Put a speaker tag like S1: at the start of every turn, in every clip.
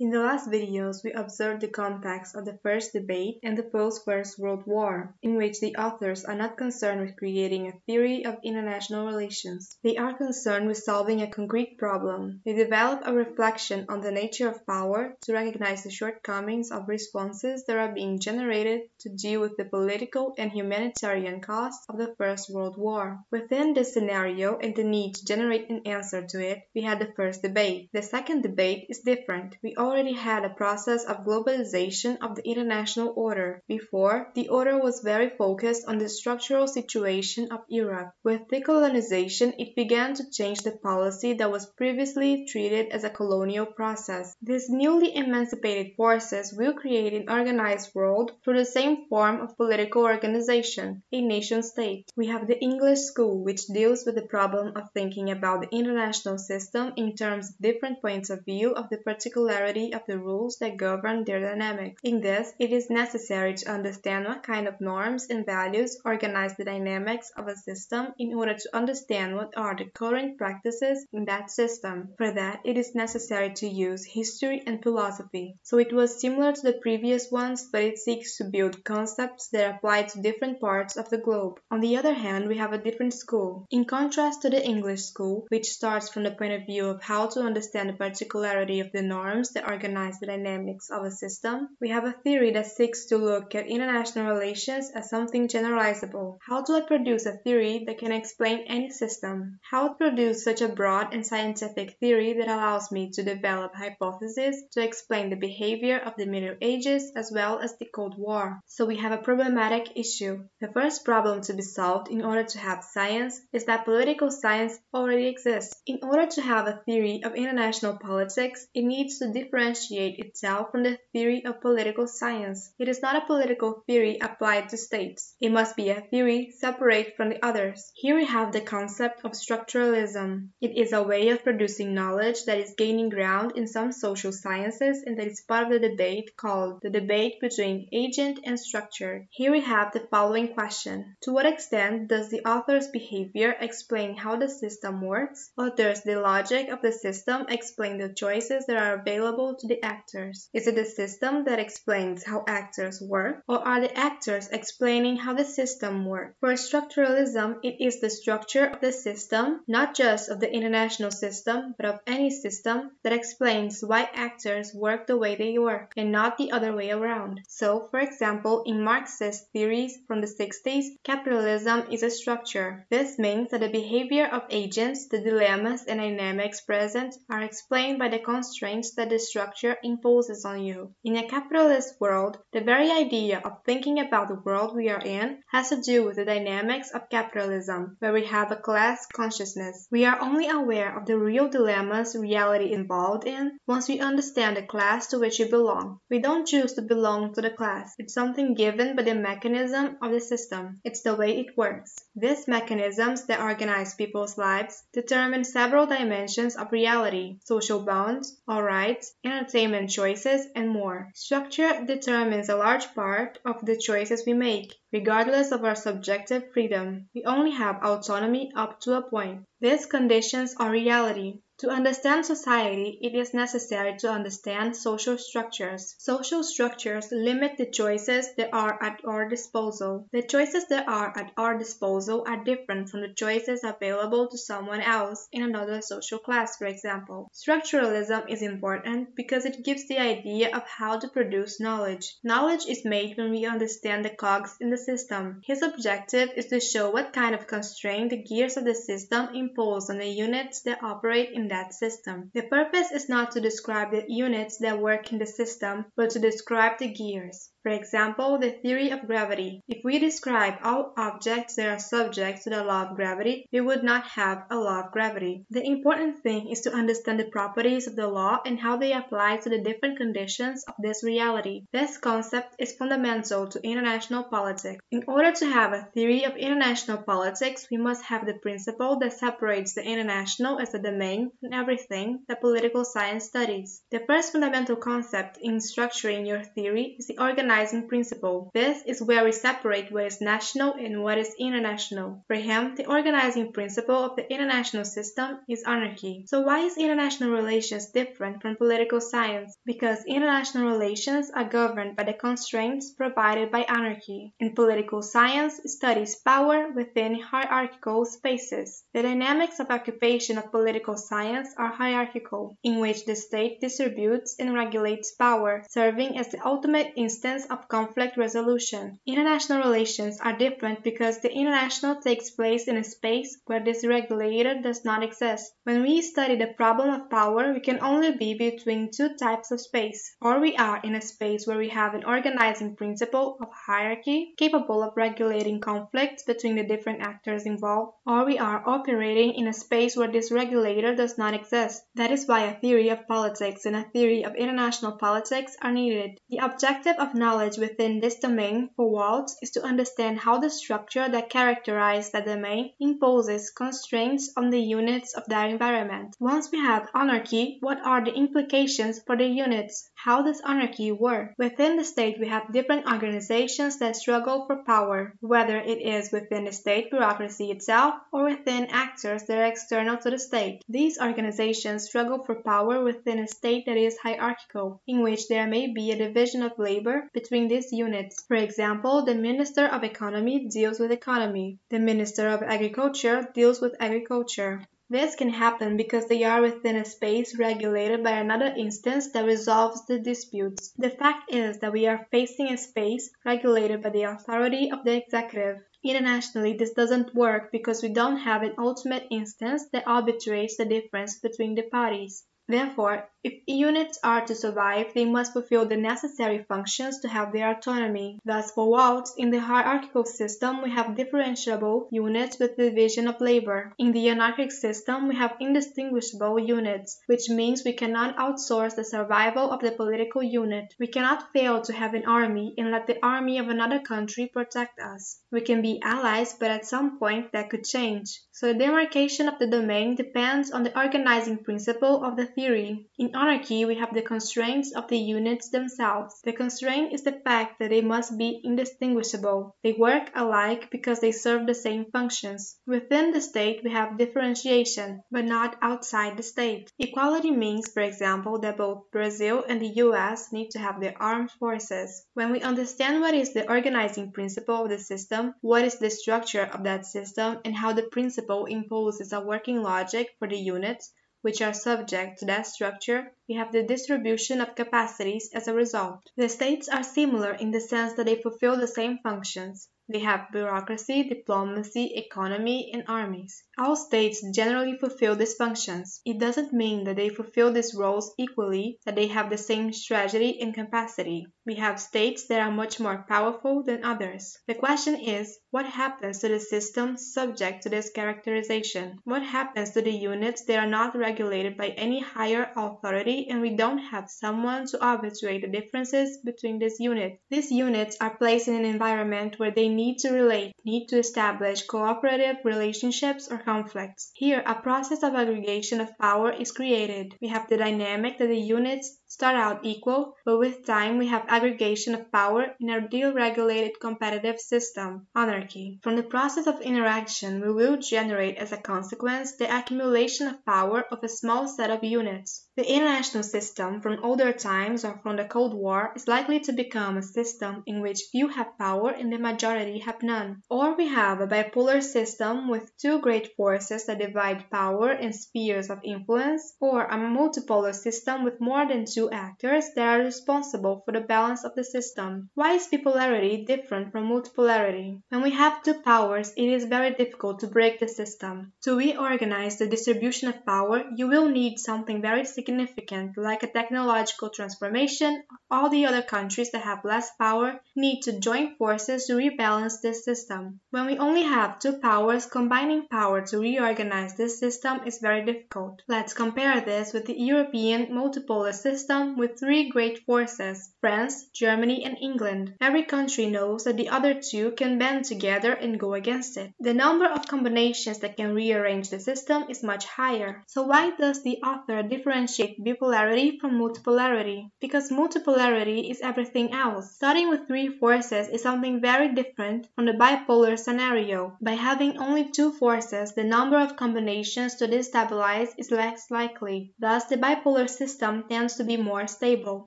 S1: In the last videos, we observed the context of the first debate and the post-First World War, in which the authors are not concerned with creating a theory of international relations. They are concerned with solving a concrete problem. They develop a reflection on the nature of power to recognize the shortcomings of responses that are being generated to deal with the political and humanitarian costs of the First World War. Within this scenario and the need to generate an answer to it, we had the first debate. The second debate is different. We already had a process of globalization of the international order. Before, the order was very focused on the structural situation of Europe. With decolonization, it began to change the policy that was previously treated as a colonial process. These newly emancipated forces will create an organized world through the same form of political organization, a nation state. We have the English school, which deals with the problem of thinking about the international system in terms of different points of view of the particularity of the rules that govern their dynamics. In this, it is necessary to understand what kind of norms and values organize the dynamics of a system in order to understand what are the current practices in that system. For that, it is necessary to use history and philosophy. So it was similar to the previous ones, but it seeks to build concepts that apply to different parts of the globe. On the other hand, we have a different school. In contrast to the English school, which starts from the point of view of how to understand the particularity of the norms that organize the dynamics of a system, we have a theory that seeks to look at international relations as something generalizable. How do I produce a theory that can explain any system? How to produce such a broad and scientific theory that allows me to develop hypotheses to explain the behavior of the Middle Ages as well as the Cold War? So we have a problematic issue. The first problem to be solved in order to have science is that political science already exists. In order to have a theory of international politics, it needs to differentiate differentiate itself from the theory of political science. It is not a political theory applied to states. It must be a theory separate from the others. Here we have the concept of structuralism. It is a way of producing knowledge that is gaining ground in some social sciences and that is part of the debate called the debate between agent and structure. Here we have the following question. To what extent does the author's behavior explain how the system works, or does the logic of the system explain the choices that are available to the actors? Is it the system that explains how actors work, or are the actors explaining how the system works? For structuralism, it is the structure of the system, not just of the international system, but of any system, that explains why actors work the way they work, and not the other way around. So, for example, in Marxist theories from the 60s, capitalism is a structure. This means that the behavior of agents, the dilemmas and dynamics present, are explained by the constraints that the structure imposes on you. In a capitalist world, the very idea of thinking about the world we are in has to do with the dynamics of capitalism, where we have a class consciousness. We are only aware of the real dilemmas reality involved in once we understand the class to which we belong. We don't choose to belong to the class. It's something given by the mechanism of the system. It's the way it works. These mechanisms that organize people's lives determine several dimensions of reality, social bonds, all rights, entertainment choices, and more. Structure determines a large part of the choices we make, regardless of our subjective freedom. We only have autonomy up to a point. These conditions are reality. To understand society, it is necessary to understand social structures. Social structures limit the choices that are at our disposal. The choices that are at our disposal are different from the choices available to someone else in another social class, for example. Structuralism is important because it gives the idea of how to produce knowledge. Knowledge is made when we understand the cogs in the system. His objective is to show what kind of constraint the gears of the system impose on the units that operate in that system. The purpose is not to describe the units that work in the system, but to describe the gears. For example, the theory of gravity. If we describe all objects that are subject to the law of gravity, we would not have a law of gravity. The important thing is to understand the properties of the law and how they apply to the different conditions of this reality. This concept is fundamental to international politics. In order to have a theory of international politics, we must have the principle that separates the international as a domain from everything that political science studies. The first fundamental concept in structuring your theory is the organization organizing principle. This is where we separate what is national and what is international. For him, the organizing principle of the international system is anarchy. So why is international relations different from political science? Because international relations are governed by the constraints provided by anarchy. In political science studies power within hierarchical spaces. The dynamics of occupation of political science are hierarchical, in which the state distributes and regulates power, serving as the ultimate instance of conflict resolution. International relations are different because the international takes place in a space where this regulator does not exist. When we study the problem of power, we can only be between two types of space. Or we are in a space where we have an organizing principle of hierarchy capable of regulating conflicts between the different actors involved, or we are operating in a space where this regulator does not exist. That is why a theory of politics and a theory of international politics are needed. The objective of knowledge within this domain for Waltz is to understand how the structure that characterizes that domain imposes constraints on the units of that environment. Once we have anarchy, what are the implications for the units? How does anarchy work? Within the state we have different organizations that struggle for power, whether it is within the state bureaucracy itself or within actors that are external to the state. These organizations struggle for power within a state that is hierarchical, in which there may be a division of labor between these units. For example, the Minister of Economy deals with economy, the Minister of Agriculture deals with agriculture. This can happen because they are within a space regulated by another instance that resolves the disputes. The fact is that we are facing a space regulated by the authority of the executive. Internationally, this doesn't work because we don't have an ultimate instance that arbitrates the difference between the parties. Therefore, if units are to survive, they must fulfill the necessary functions to have their autonomy. Thus, for Waltz, in the hierarchical system, we have differentiable units with division of labor. In the anarchic system, we have indistinguishable units, which means we cannot outsource the survival of the political unit. We cannot fail to have an army and let the army of another country protect us. We can be allies, but at some point that could change. So the demarcation of the domain depends on the organizing principle of the theory. In anarchy, we have the constraints of the units themselves. The constraint is the fact that they must be indistinguishable. They work alike because they serve the same functions. Within the state, we have differentiation, but not outside the state. Equality means, for example, that both Brazil and the US need to have their armed forces. When we understand what is the organizing principle of the system, what is the structure of that system, and how the principle imposes a working logic for the units, which are subject to that structure, we have the distribution of capacities as a result. The states are similar in the sense that they fulfill the same functions. They have bureaucracy, diplomacy, economy, and armies. All states generally fulfill these functions. It doesn't mean that they fulfill these roles equally, that they have the same strategy and capacity. We have states that are much more powerful than others. The question is, what happens to the system subject to this characterization? What happens to the units that are not regulated by any higher authority and we don't have someone to arbitrate the differences between these units? These units are placed in an environment where they need to relate, need to establish cooperative relationships or conflicts. Here, a process of aggregation of power is created. We have the dynamic that the units start out equal, but with time we have aggregation of power in a deregulated competitive system, anarchy. From the process of interaction, we will generate as a consequence the accumulation of power of a small set of units. The international system from older times or from the Cold War is likely to become a system in which few have power and the majority have none. Or we have a bipolar system with two great forces that divide power in spheres of influence, or a multipolar system with more than two two actors that are responsible for the balance of the system. Why is bipolarity different from multipolarity? When we have two powers, it is very difficult to break the system. To reorganize the distribution of power, you will need something very significant like a technological transformation. All the other countries that have less power need to join forces to rebalance this system. When we only have two powers, combining power to reorganize this system is very difficult. Let's compare this with the European multipolar system system with three great forces, France, Germany, and England. Every country knows that the other two can band together and go against it. The number of combinations that can rearrange the system is much higher. So why does the author differentiate bipolarity from multipolarity? Because multipolarity is everything else. Starting with three forces is something very different from the bipolar scenario. By having only two forces, the number of combinations to destabilize is less likely. Thus, the bipolar system tends to be more stable.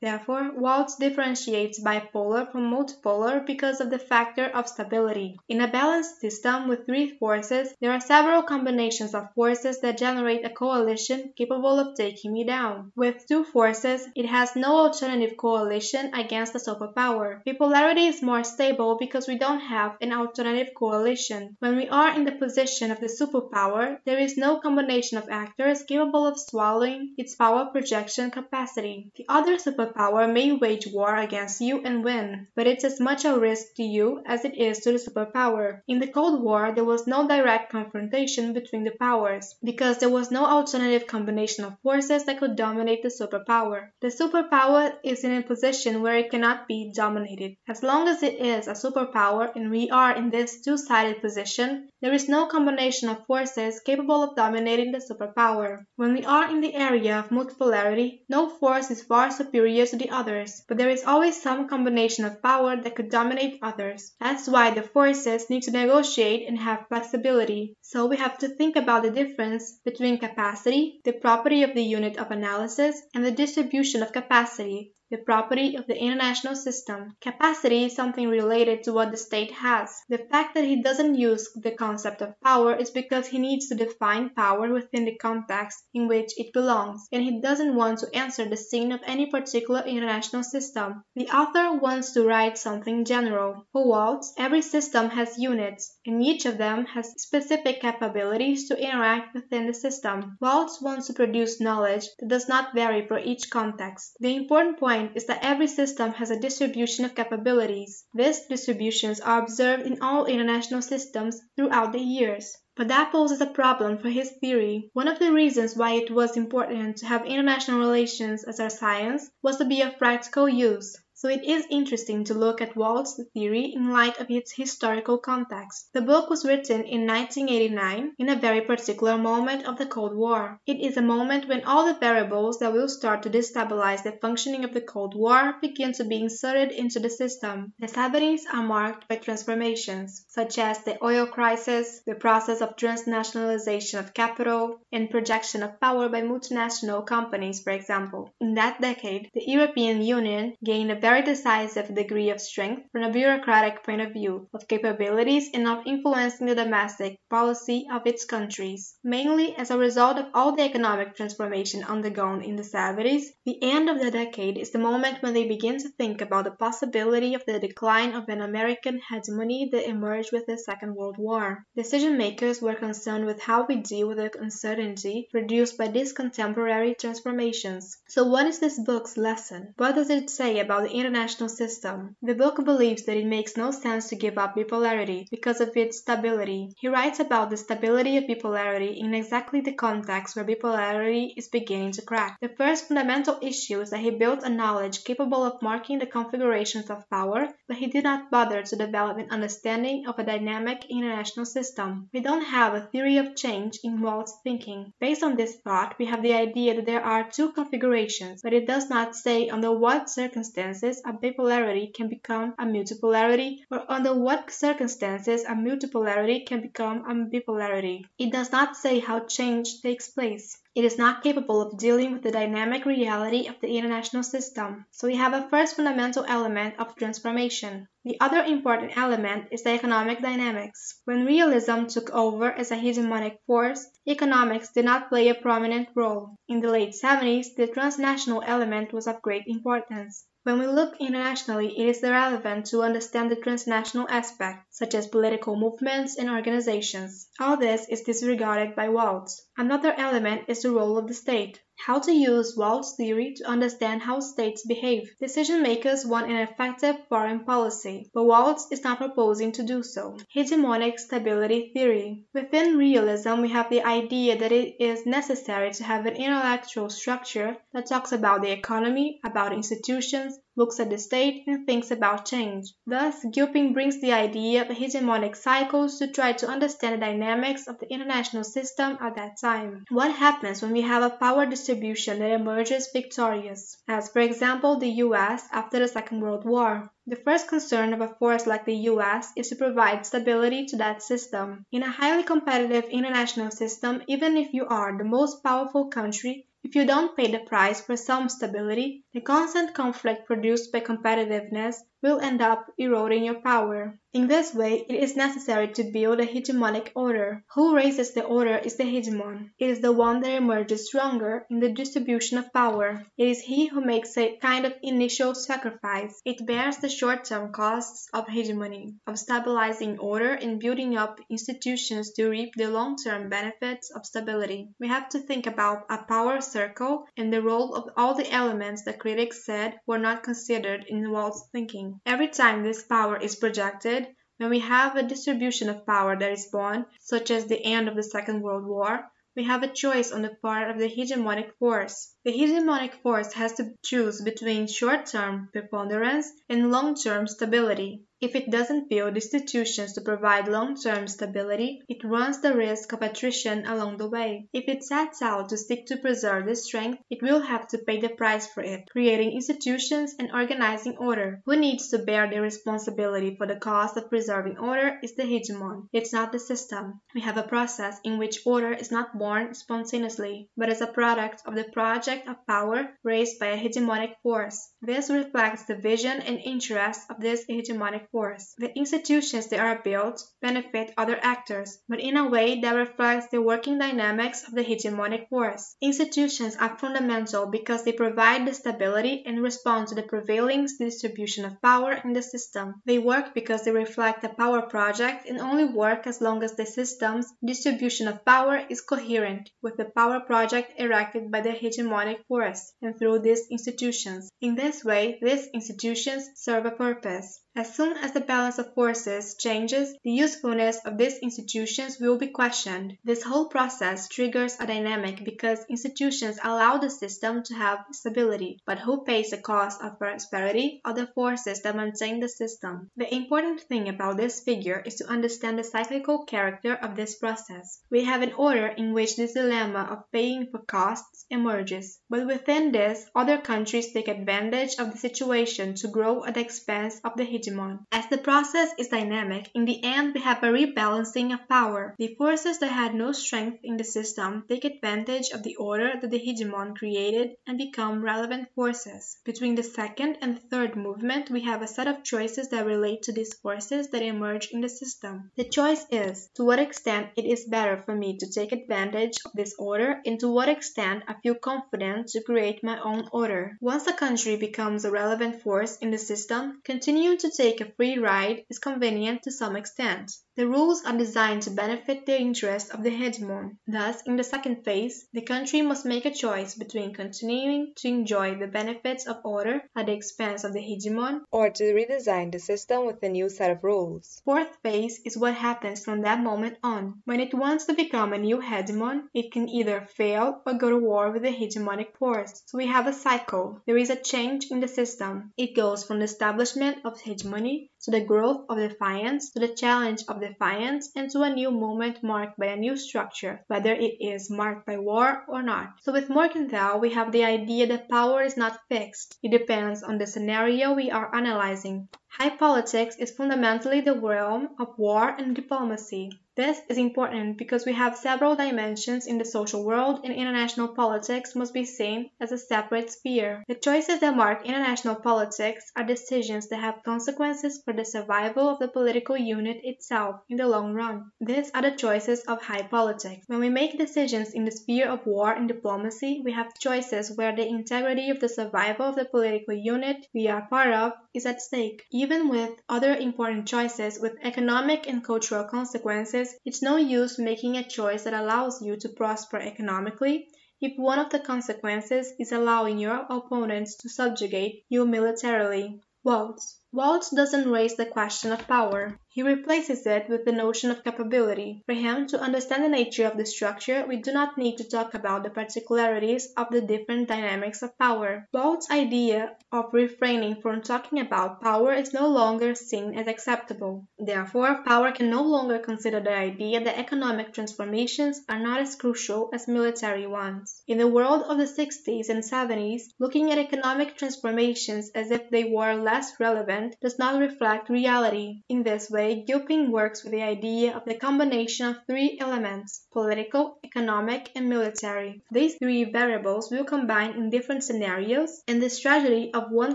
S1: Therefore, Waltz differentiates bipolar from multipolar because of the factor of stability. In a balanced system with three forces, there are several combinations of forces that generate a coalition capable of taking me down. With two forces, it has no alternative coalition against a superpower. Bipolarity is more stable because we don't have an alternative coalition. When we are in the position of the superpower, there is no combination of actors capable of swallowing its power projection capacity. The other superpower may wage war against you and win, but it's as much a risk to you as it is to the superpower. In the Cold War, there was no direct confrontation between the powers, because there was no alternative combination of forces that could dominate the superpower. The superpower is in a position where it cannot be dominated. As long as it is a superpower and we are in this two-sided position, there is no combination of forces capable of dominating the superpower. When we are in the area of multipolarity, no force is far superior to the others, but there is always some combination of power that could dominate others. That's why the forces need to negotiate and have flexibility. So we have to think about the difference between capacity, the property of the unit of analysis, and the distribution of capacity, the property of the international system. Capacity is something related to what the state has. The fact that he doesn't use the concept of power is because he needs to define power within the context in which it belongs, and he doesn't want to answer the scene of any particular international system. The author wants to write something general. For Waltz, every system has units, and each of them has specific capabilities to interact within the system. Waltz wants to produce knowledge that does not vary for each context. The important point point is that every system has a distribution of capabilities. These distributions are observed in all international systems throughout the years. But that poses a problem for his theory. One of the reasons why it was important to have international relations as our science was to be of practical use. So it is interesting to look at Waltz's theory in light of its historical context. The book was written in 1989 in a very particular moment of the Cold War. It is a moment when all the variables that will start to destabilize the functioning of the Cold War begin to be inserted into the system. The 70s are marked by transformations, such as the oil crisis, the process of transnationalization of capital, and projection of power by multinational companies, for example. In that decade, the European Union gained a very decisive degree of strength from a bureaucratic point of view, of capabilities and of influencing the domestic policy of its countries. Mainly as a result of all the economic transformation undergone in the 70s, the end of the decade is the moment when they begin to think about the possibility of the decline of an American hegemony that emerged with the Second World War. Decision makers were concerned with how we deal with the uncertainty produced by these contemporary transformations. So what is this book's lesson? What does it say about the international system. The book believes that it makes no sense to give up bipolarity because of its stability. He writes about the stability of bipolarity in exactly the context where bipolarity is beginning to crack. The first fundamental issue is that he built a knowledge capable of marking the configurations of power, but he did not bother to develop an understanding of a dynamic international system. We don't have a theory of change in Waltz's thinking. Based on this thought, we have the idea that there are two configurations, but it does not say under what circumstances circumstances a bipolarity can become a multipolarity or under what circumstances a multipolarity can become a bipolarity. It does not say how change takes place. It is not capable of dealing with the dynamic reality of the international system. So we have a first fundamental element of transformation. The other important element is the economic dynamics. When realism took over as a hegemonic force, economics did not play a prominent role. In the late 70s, the transnational element was of great importance. When we look internationally, it is relevant to understand the transnational aspect, such as political movements and organizations. All this is disregarded by Waltz. Another element is the role of the state. How to use Waltz's theory to understand how states behave. Decision makers want an effective foreign policy, but Waltz is not proposing to do so. Hegemonic stability theory. Within realism, we have the idea that it is necessary to have an intellectual structure that talks about the economy, about institutions, looks at the state, and thinks about change. Thus, Gilpin brings the idea of hegemonic cycles to try to understand the dynamics of the international system at that time. What happens when we have a power distribution that emerges victorious, as for example the US after the Second World War? The first concern of a force like the US is to provide stability to that system. In a highly competitive international system, even if you are the most powerful country, if you don't pay the price for some stability, the constant conflict produced by competitiveness will end up eroding your power. In this way, it is necessary to build a hegemonic order. Who raises the order is the hegemon. It is the one that emerges stronger in the distribution of power. It is he who makes a kind of initial sacrifice. It bears the short-term costs of hegemony, of stabilizing order and building up institutions to reap the long-term benefits of stability. We have to think about a power circle and the role of all the elements that critics said were not considered in Waltz's thinking. Every time this power is projected, when we have a distribution of power that is born, such as the end of the Second World War, we have a choice on the part of the hegemonic force. The hegemonic force has to choose between short-term preponderance and long-term stability. If it doesn't build institutions to provide long-term stability, it runs the risk of attrition along the way. If it sets out to seek to preserve this strength, it will have to pay the price for it, creating institutions and organizing order. Who needs to bear the responsibility for the cost of preserving order is the hegemon. It's not the system. We have a process in which order is not born spontaneously, but as a product of the project of power raised by a hegemonic force. This reflects the vision and interests of this hegemonic force. The institutions that are built benefit other actors, but in a way that reflects the working dynamics of the hegemonic force. Institutions are fundamental because they provide the stability and respond to the prevailing distribution of power in the system. They work because they reflect a power project and only work as long as the system's distribution of power is coherent with the power project erected by the hegemonic force and through these institutions. In this way, these institutions serve a purpose. As soon as the balance of forces changes, the usefulness of these institutions will be questioned. This whole process triggers a dynamic because institutions allow the system to have stability. But who pays the cost of prosperity are the forces that maintain the system. The important thing about this figure is to understand the cyclical character of this process. We have an order in which this dilemma of paying for costs emerges, but within this, other countries take advantage of the situation to grow at the expense of the hegemon. As the process is dynamic, in the end we have a rebalancing of power. The forces that had no strength in the system take advantage of the order that the hegemon created and become relevant forces. Between the second and third movement, we have a set of choices that relate to these forces that emerge in the system. The choice is to what extent it is better for me to take advantage of this order and to what extent I feel confident to create my own order. Once a country becomes a relevant force in the system, continue to take a free ride is convenient to some extent. The rules are designed to benefit the interests of the hegemon. Thus, in the second phase, the country must make a choice between continuing to enjoy the benefits of order at the expense of the hegemon
S2: or to redesign the system with a new set of rules.
S1: Fourth phase is what happens from that moment on. When it wants to become a new hegemon, it can either fail or go to war with the hegemonic force. So we have a cycle. There is a change in the system. It goes from the establishment of hegemony to the growth of defiance, to the challenge of defiance, and to a new moment marked by a new structure, whether it is marked by war or not. So with Morgenthau, we have the idea that power is not fixed. It depends on the scenario we are analyzing. High politics is fundamentally the realm of war and diplomacy. This is important because we have several dimensions in the social world and international politics must be seen as a separate sphere. The choices that mark international politics are decisions that have consequences for the survival of the political unit itself in the long run. These are the choices of high politics. When we make decisions in the sphere of war and diplomacy, we have choices where the integrity of the survival of the political unit we are part of is at stake. Even with other important choices with economic and cultural consequences, it's no use making a choice that allows you to prosper economically if one of the consequences is allowing your opponents to subjugate you militarily. Waltz. Waltz doesn't raise the question of power. He replaces it with the notion of capability. For him to understand the nature of the structure, we do not need to talk about the particularities of the different dynamics of power. Waltz's idea of refraining from talking about power is no longer seen as acceptable. Therefore, power can no longer consider the idea that economic transformations are not as crucial as military ones. In the world of the 60s and 70s, looking at economic transformations as if they were less relevant does not reflect reality. In this way, way, Gilpin works with the idea of the combination of three elements political, economic, and military. These three variables will combine in different scenarios, and the strategy of one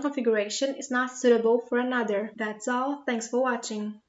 S1: configuration is not suitable for another. That's all. Thanks for watching.